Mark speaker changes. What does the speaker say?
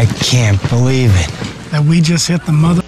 Speaker 1: I can't believe it.
Speaker 2: That we just hit the mother